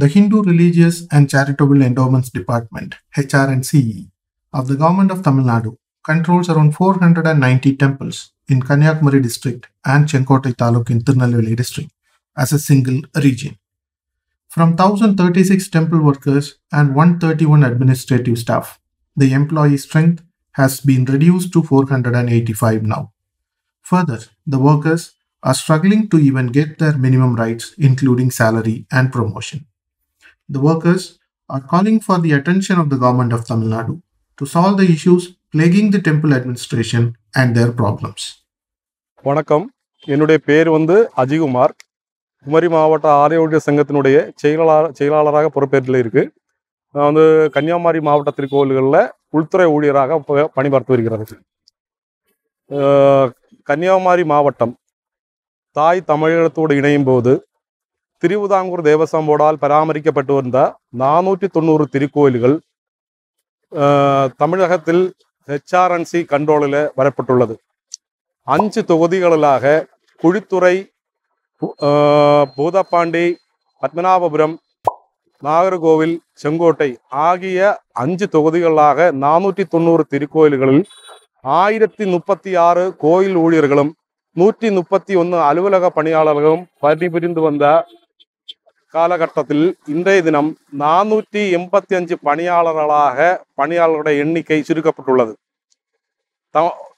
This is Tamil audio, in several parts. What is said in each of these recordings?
The Hindu Religious and Charitable Endowments Department, HRNCE, of the Government of Tamil Nadu controls around 490 temples in Kanyakumari district and Chenkotai Taluk in Tirunelveli district as a single region. From 1036 temple workers and 131 administrative staff, the employee strength has been reduced to 485 now. Further, the workers are struggling to even get their minimum rights, including salary and promotion. The workers are calling for the attention of the government of Tamil Nadu to solve the issues plaguing the temple administration and their problems. வணக்கம். என்னுடைய பேர் வந்து அஜிகுமார். குமரி மாவட்ட ஆரிய ஊழியர் சங்கத்தினுடைய செயலாளர் செயலாளராக பொறுப்பேற்றில் இருக்குது நான் வந்து கன்னியாகுமரி மாவட்ட திருக்கோவில்களில் உள்துறை ஊழியராக ப- பணிபார்த்து வருகிறது. கன்னியாகுமரி மாவட்டம் தாய் தமிழகத்தோடு இணையும் போது திருவிதாங்கூர் தேவசம் போர்டால் பராமரிக்கப்பட்டு வந்த நானூற்றி தொண்ணூறு திருக்கோயில்கள் தமிழகத்தில் ஹெச்ஆர்என்சி கண்ட்ரோலில் வரப்பட்டுள்ளது அஞ்சு தொகுதிகளிலாக குழித்துறை பூதப்பாண்டி பத்மநாபபுரம் நாகர்கோவில் செங்கோட்டை ஆகிய அஞ்சு தொகுதிகளாக நானூற்றி தொண்ணூறு திருக்கோயில்களில் ஆயிரத்தி முப்பத்தி ஆறு கோயில் ஊழியர்களும் நூற்றி முப்பத்தி ஒன்று அலுவலக பணியாளர்களும் பணிபுரிந்து வந்த காலகட்டத்தில் இன்றைய தினம் நானூற்றி எண்பத்தி அஞ்சு பணியாளர்களாக பணியாளர்களுடைய எண்ணிக்கை சுருக்கப்பட்டுள்ளது. த-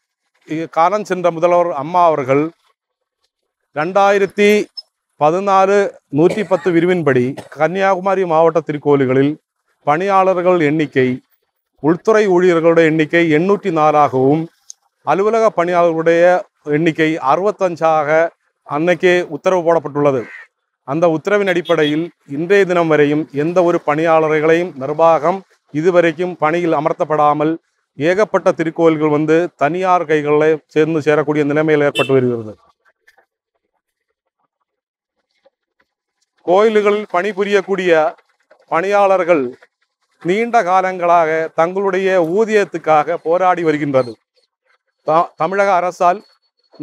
காலம் சென்ற முதல்வர் அம்மா அவர்கள் ரெண்டாயிரத்தி பதினாறு நூற்றி பத்து விரிவின்படி கன்னியாகுமரி மாவட்ட திருக்கோயில்களில் பணியாளர்கள் எண்ணிக்கை உள்துறை ஊழியர்களுடைய எண்ணிக்கை எண்ணூற்றி நாலாகவும் அலுவலக பணியாளர்களுடைய எண்ணிக்கை அறுபத்தஞ்சாக அன்னைக்கே உத்தரவு போடப்பட்டுள்ளது. அந்த உத்தரவின் அடிப்படையில் இன்றைய தினம் வரையும் எந்த ஒரு பணியாளர்களையும் நிர்வாகம் இதுவரைக்கும் பணியில் அமர்த்தப்படாமல் ஏகப்பட்ட திருக்கோயில்கள் வந்து தனியார் கைகளில் சேர்ந்து சேரக்கூடிய நிலைமையில் ஏற்பட்டு வருகிறது. கோயில்களில் பணிபுரியக்கூடிய பணியாளர்கள் நீண்ட காலங்களாக தங்களுடைய ஊதியத்துக்காக போராடி வருகின்றது. தமிழக அரசால்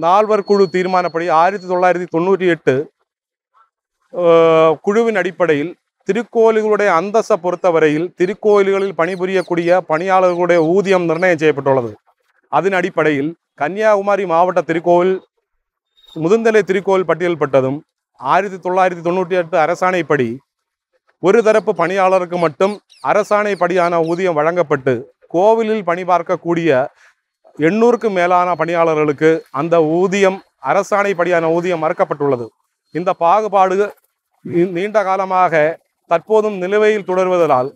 நால்வர் குழு தீர்மானப்படி ஆயிரத்தி தொள்ளாயிரத்தி தொண்ணூற்றி எட்டு குழுவின் அடிப்படையில் திருக்கோயில்களுடைய அந்தஸ்தை பொறுத்தவரையில் திருக்கோயில்களில் பணிபுரியக்கூடிய பணியாளர்களுடைய ஊதியம் நிர்ணயம் செய்யப்பட்டுள்ளது. அதன் அடிப்படையில் கன்னியாகுமரி மாவட்ட திருக்கோவில் முதுந்தலை திருக்கோவில் பட்டியல்பட்டதும் ஆயிரத்தி தொள்ளாயிரத்தி தொண்ணூற்றி எட்டு அரசாணைப்படி ஒரு தரப்பு பணியாளருக்கு மட்டும் அரசாணைப்படியான ஊதியம் வழங்கப்பட்டு கோவிலில் பணி பார்க்கக்கூடிய எண்ணூறுக்கும் மேலான பணியாளர்களுக்கு அந்த ஊதியம் அரசாணைப்படியான ஊதியம் மறுக்கப்பட்டுள்ளது. இந்த பாகுபாடு நீண்ட காலமாக தற்போதும் நிலுவையில் தொடர்வதால்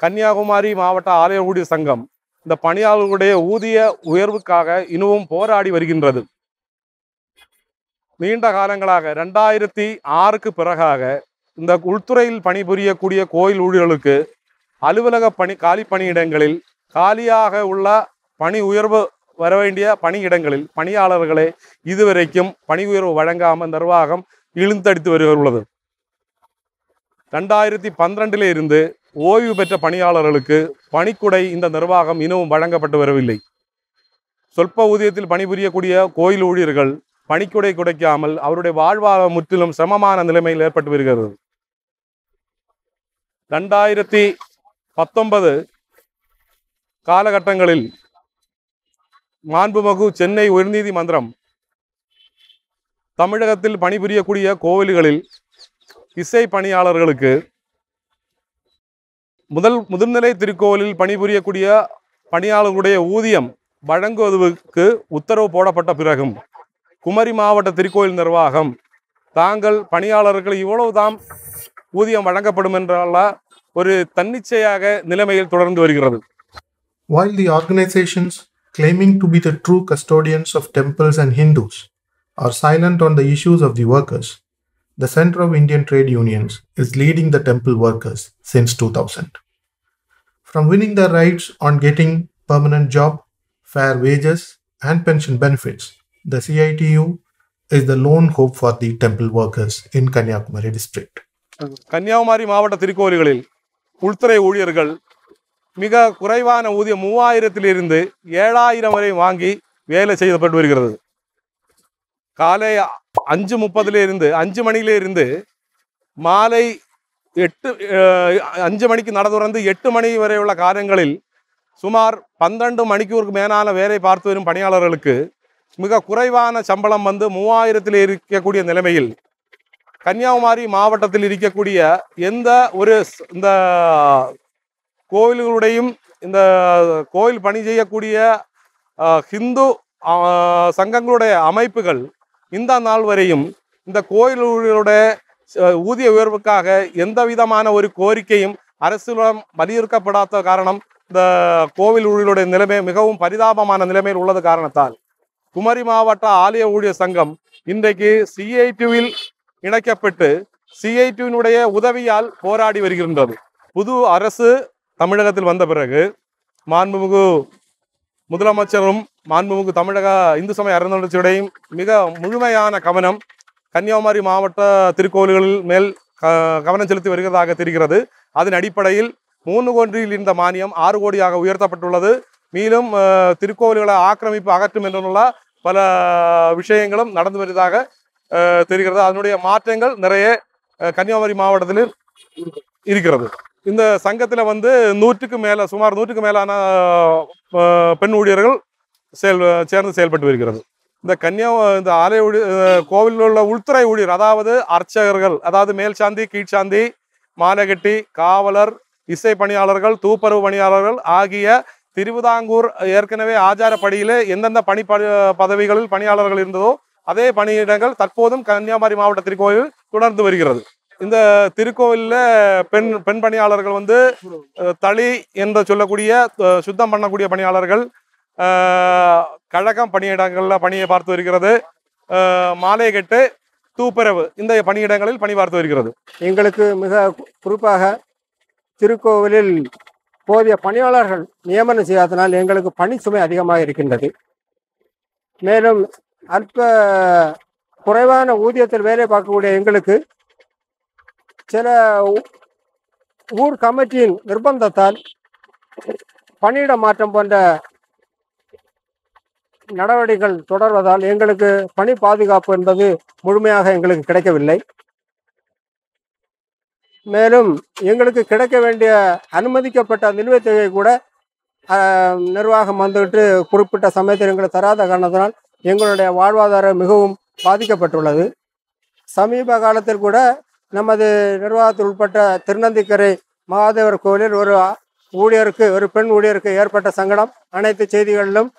கன்னியாகுமரி மாவட்ட ஆலயக்கூடிய சங்கம் இந்த பணியாளர்களுடைய ஊதிய உயர்வுக்காக இன்னமும் போராடி வருகின்றது. நீண்ட காலங்களாக ரெண்டாயிரத்தி ஆறுக்கு பிறகாக இந்த உள்துறையில் பணிபுரியக்கூடிய கோயில் ஊழியர்களுக்கு அலுவலக பணி காலி பணியிடங்களில் காலியாக உள்ள பணி உயர்வு வர வேண்டிய பணியிடங்களில் பணியாளர்களே இதுவரைக்கும் பணி உயர்வு வழங்காமல் நிர்வாகம் இழுந்தடித்து வருகிறது ரெண்டாயிரத்தி பன்னிரெண்டிலே இருந்து ஓய்வு பெற்ற பணியாளர்களுக்கு பணிக்குடை இந்த நிர்வாகம் இன்னும் வழங்கப்பட்டு வரவில்லை. சொற்ப ஊதியத்தில் பணிபுரியக்கூடிய கோயில் ஊழியர்கள் பணிக்குடை குடைக்காமல் அவருடைய வாழ்வாதாரம் முற்றிலும் சமமான நிலைமையில் ஏற்பட்டு வருகிறது. ரெண்டாயிரத்தி பத்தொன்பது காலகட்டங்களில் மாண்புமிகு சென்னை உயர்நீதிமன்றம் தமிழகத்தில் பணிபுரியக்கூடிய கோவில்களில் இசை பணியாளர்களுக்கு முதல் முதுநிலை திருக்கோவிலில் பணிபுரியக்கூடிய பணியாளர்களுடைய ஊதியம் வழங்குவதற்கு உத்தரவு போடப்பட்ட பிறகும் குமரி மாவட்ட திருக்கோயில் நிர்வாகம் தாங்கள் பணியாளர்கள் இவ்வளவுதான் ஊதியம் வழங்கப்படும் என்றால ஒரு தன்னிச்சையாக நிலைமையில் தொடர்ந்து வருகிறது. While the organizations claiming to be the true custodians of temples and Hindus are silent on the issues of the workers, the Center of Indian Trade Unions is leading the temple workers since 2000. From winning their rights on getting permanent job, fair wages, and pension benefits, the CITU is the lone hope for the temple workers in Kanyakumari district. Kanyakumari மாவட்ட திருக்கோயில்களில் உள்துறை ஊழியர்கள் மிக குறைவான ஊதியம் மூவாயிரத்திலிருந்து ஏழாயிரம் வரை வாங்கி வேலை செய்யப்பட்டு வருகிறது காலை அஞ்சு முப்பதுலேருந்து அஞ்சு மணிலேருந்து மாலை எட்டு அஞ்சு மணிக்கு நட திறந்து எட்டு மணி வரையுள்ள காலங்களில் சுமார் பன்னெண்டு மணிக்கூருக்கு மேலான வேலை பார்த்து வரும் பணியாளர்களுக்கு மிக குறைவான சம்பளம் வந்து மூவாயிரத்தில் இருக்கக்கூடிய நிலைமையில் கன்னியாகுமரி மாவட்டத்தில் இருக்கக்கூடிய எந்த ஒரு இந்த கோவில்களுடையும் இந்த கோயில் பணி செய்யக்கூடிய ஹிந்து சங்கங்களுடைய அமைப்புகள் இந்த நாள் வரையும் இந்த கோயில்களுடைய ஊதிய உயர்வுக்காக எந்த விதமான ஒரு கோரிக்கையும் அரசிடம் வலியுறுத்தப்படாத காரணம் இந்த கோவில் ஊழியருடைய நிலைமை மிகவும் பரிதாபமான நிலைமையில் உள்ளது காரணத்தால். குமரி மாவட்ட ஆலய ஊழியர் சங்கம் இன்றைக்கு சிஐடியில் இணைக்கப்பட்டு சிஐடியினுடைய உதவியால் போராடி வருகின்றது. புது அரசு தமிழகத்தில் வந்த பிறகு மாண்புமிகு முதலமைச்சரும் மாண்புமிகு தமிழக இந்து சமய அறநிலையத்துறையும் மிக முழுமையான கவனம் கன்னியாகுமரி மாவட்ட திருக்கோவில்களில் மேல் க- கவனம் செலுத்தி வருகிறதாக தெரிகிறது. அதன் அடிப்படையில் மூன்று கோடியில் இருந்த மானியம் ஆறு கோடியாக உயர்த்தப்பட்டுள்ளது. மேலும் திருக்கோவில்களை ஆக்கிரமிப்பு அகற்றும் என்றுள்ள பல விஷயங்களும் நடந்து வருவதாக தெரிகிறது. அதனுடைய மாற்றங்கள் நிறைய கன்னியாகுமரி மாவட்டத்தில் இருக்கிறது. இந்த சங்கத்தில் வந்து நூற்றுக்கு மேலே சுமார் நூற்றுக்கு மேலான பெண் ஊழியர்கள் செயல் சேர்ந்து செயல்பட்டு வருகிறது. இந்த கன்னியா இந்த ஆலய கோவிலில் உள்ள உள்துறை ஊழியர் அதாவது அர்ச்சகர்கள் அதாவது மேல் சாந்தி கீழ்ச்சாந்தி மாலைகட்டி காவலர் இசை பணியாளர்கள் தூப்பரவு பணியாளர்கள் ஆகிய திருவிதாங்கூர் ஏற்கனவே ஆச்சாரப்படியிலே எந்தெந்த பணி ப- பதவிகளில் பணியாளர்கள் இருந்ததோ அதே பணியிடங்கள் தற்போதும் கன்னியாகுமரி மாவட்ட திருக்கோயில் தொடர்ந்து வருகிறது. இந்த திருக்கோவிலில் பெண் பெண் பணியாளர்கள் வந்து தளி என்று சொல்லக்கூடிய சுத்தம் பண்ணக்கூடிய பணியாளர்கள் கழகம் பணியிடங்களில் பணியை பார்த்து வருகிறது. மாலை கெட்டு தூப்பரவு இந்த பணியிடங்களில் பணி பார்த்து வருகிறது. எங்களுக்கு மிக குறிப்பாக திருக்கோவிலில் போதிய பணியாளர்கள் நியமனம் செய்யாதனால் எங்களுக்கு பணி சுமை அதிகமாக இருக்கின்றது. மேலும் அல்ப குறைவான ஊதியத்தில் வேலை பார்க்கக்கூடிய எங்களுக்கு சில ஊ- ஊர் கமிட்டியின் நிர்பந்தத்தால் பணியிட மாற்றம் போன்ற நடவடிக்கைகள் தொடர்வதால் எங்களுக்கு பணி பாதுகாப்பு என்பது முழுமையாக எங்களுக்கு கிடைக்கவில்லை. மேலும் எங்களுக்கு கிடைக்க வேண்டிய அனுமதிக்கப்பட்ட நிலுவைத் தொகை கூட நிர்வாகம் வந்துவிட்டு குறிப்பிட்ட சமயத்தில் எங்களுக்கு தராத காரணத்தினால் எங்களுடைய வாழ்வாதாரம் மிகவும் பாதிக்கப்பட்டுள்ளது. சமீப காலத்தில் கூட நமது நிர்வாகத்தில் உட்பட்ட திருநந்திக்கரை மகாதேவர் கோவிலில் ஒரு ஊழியருக்கு ஒரு பெண் ஊழியருக்கு ஏற்பட்ட சங்கடம். அனைத்து செய்திகளிலும்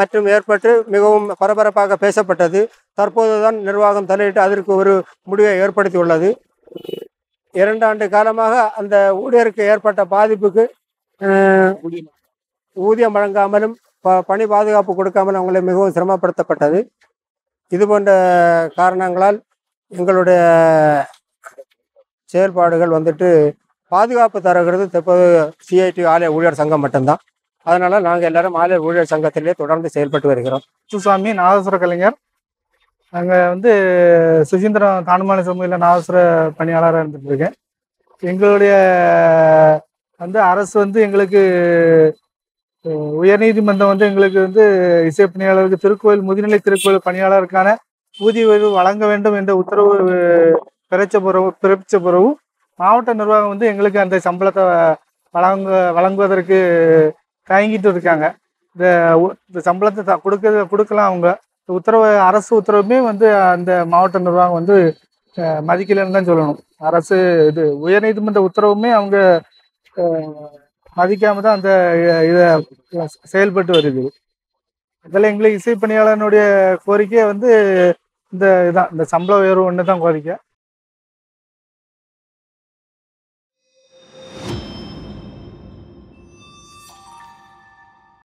மற்றும் ஏற்பட்டு மிகவும் பரபரப்பாக பேசப்பட்டது. தற்போதுதான் நிர்வாகம் தலையிட்டு அதற்கு ஒரு முடிவை ஏற்படுத்தியுள்ளது. இரண்டாண்டு காலமாக அந்த ஊழியருக்கு ஏற்பட்ட பாதிப்புக்கு ஊதியம் வழங்காமலும் ப- பணி பாதுகாப்பு கொடுக்காமலும் அவங்களை மிகவும் சிரமப்படுத்தப்பட்டது. இது போன்ற காரணங்களால் எங்களுடைய செயல்பாடுகள் வந்துட்டு பாதுகாப்பு தருகிறது தற்போது சிஐடி ஆலய ஊழியர் சங்கம் மட்டும்தான். அதனால நாங்கள் எல்லாரும் ஆலய ஊழியர் சங்கத்திலே தொடர்ந்து செயல்பட்டு வருகிறோம். சுசாமி நாதஸ்வர கலைஞர். நாங்கள் வந்து சுசீந்திரம் தானுமான சமூகத்தில் நாதஸ்வர பணியாளராக இருந்துட்டு இருக்கேன் எங்களுடைய வந்து அரசு வந்து எங்களுக்கு உயர்நீதிமன்றம் வந்து எங்களுக்கு வந்து இசை பணியாளருக்கு திருக்கோயில் முதுநிலை திருக்கோயில் பணியாளருக்கான ஊதிய உயர்வு வழங்க வேண்டும் என்ற உத்தரவு பிறச்ச பிறகு பிறப்பிச்ச பிறகு மாவட்ட நிர்வாகம் வந்து எங்களுக்கு அந்த சம்பளத்தை வழங்க வழங்குவதற்கு தயங்கிட்டு இருக்காங்க. இந்த உ- இந்த சம்பளத்தை த- கொடுக்க கொடுக்கலாம் அவங்க. இந்த உத்தரவு அரசு உத்தரவுமே வந்து அந்த மாவட்ட நிர்வாகம் வந்து மதிக்கலைன்னு தான் சொல்லணும். அரசு இது உயர்நீதிமன்ற உத்தரவுமே அவங்க மதிக்காம தான் அந்த இதை செயல்பட்டு வருது. இதில் எங்களுக்கு இசை பணியாளனுடைய கோரிக்கை வந்து இந்த இதான் இந்த சம்பள உயர்வு ஒன்று தான் கோரிக்கை.